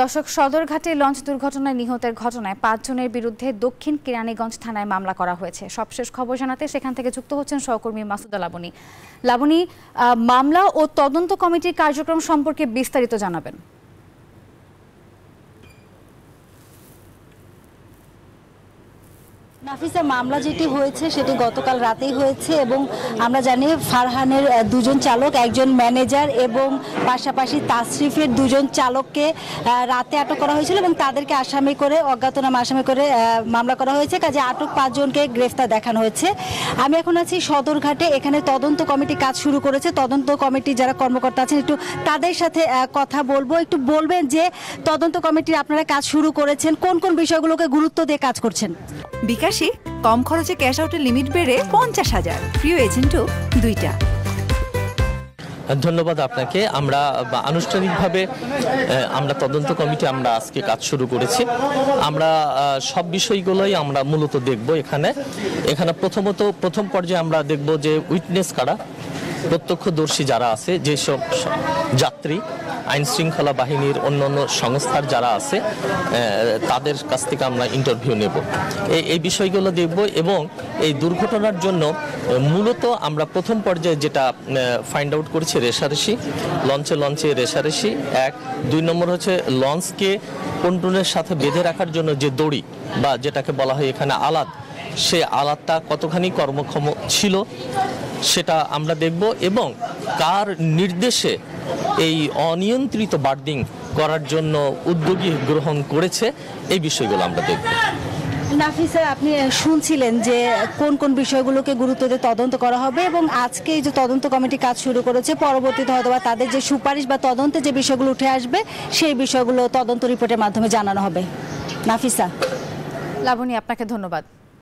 দর্শক, সদরঘাটে লঞ্চ দুর্ঘটনায় নিহতের ঘটনায় পাঁচজনের বিরুদ্ধে দক্ষিণ কেরানীগঞ্জ থানায় মামলা করা হয়েছে। সবশেষ খবর জানাতে সেখান থেকে যুক্ত হচ্ছেন সহকর্মী মাসুদা লাবণী লাবণী মামলা ও তদন্ত কমিটির কার্যক্রম সম্পর্কে বিস্তারিত জানাবেন। নাফিসা মামলা যেটি হয়েছে, সেটি গতকাল রাতেই হয়েছে এবং আমরা জানি ফারহানের দুজন চালক, একজন ম্যানেজার এবং পাশাপাশি তাসরিফের দুজন চালককে রাতে আটক করা হয়েছিল এবং তাদেরকে আসামি করে, অজ্ঞাতনামা আসামি করে মামলা করা হয়েছে। কাজে আটক পাঁচজনকে গ্রেফতার দেখানো হয়েছে। আমি এখন আছি সদরঘাটে, এখানে তদন্ত কমিটি কাজ শুরু করেছে। তদন্ত কমিটি যারা কর্মকর্তা আছেন, একটু তাদের সাথে কথা বলব। একটু বলবেন যে তদন্ত কমিটির আপনারা কাজ শুরু করেছেন, কোন কোন বিষয়গুলোকে গুরুত্ব দিয়ে কাজ করছেন? বিকাশে কম খরচে ক্যাশ আউটের লিমিট বেড়ে পঞ্চাশ হাজার। প্রিয় এজেন্টও দুইটা। ধন্যবাদ আপনাকে। আমরা আনুষ্ঠানিকভাবে আমরা তদন্ত কমিটি, আমরা আজকে কাজ শুরু করেছি। আমরা সব বিষয়গুলোই আমরা মূলত দেখব এখানে। এখানে প্রথমত, প্রথম পর্যায়ে আমরা দেখব যে উইটনেস কারা। প্রত্যক্ষদর্শী যারা আছে, যেসব যাত্রী আইন শৃঙ্খলা বাহিনীর অন্যান্য সংস্থার যারা আছে তাদের কাছ থেকে আমরা ইন্টারভিউ নেব। এই এই বিষয়গুলো দেখব এবং এই দুর্ঘটনার জন্য মূলত আমরা প্রথম পর্যায়ে যেটা ফাইন্ড আউট করেছি রেশারেশি লঞ্চে লঞ্চে রেশারেশি এক, দুই নম্বর হচ্ছে লঞ্চকে পন্টুনের সাথে বেঁধে রাখার জন্য যে দড়ি বা যেটাকে বলা হয় এখানে আলাদ সে আলাদটা কতখানি কর্মক্ষম ছিল সেটা আমরা দেখব এবং কার নির্দেশে এই অনিয়ন্ত্রিত বার্ডিং করার জন্য উদ্যোগী গ্রহণ করেছে এই বিষয়গুলো আমরা দেখব। নাফিসা আপনি শুনছিলেন যে কোন কোন বিষয়গুলোকে গুরুত্ব দিয়ে তদন্ত করা হবে এবং আজকে এই যে তদন্ত কমিটি কাজ শুরু করেছে পরবর্তীতে হয়তো বা তাদের যে সুপারিশ বা তদন্তে যে বিষয়গুলো উঠে আসবে সেই বিষয়গুলো তদন্ত রিপোর্টের মাধ্যমে জানানো হবে। নাফিসা লাবণী আপনাকে ধন্যবাদ।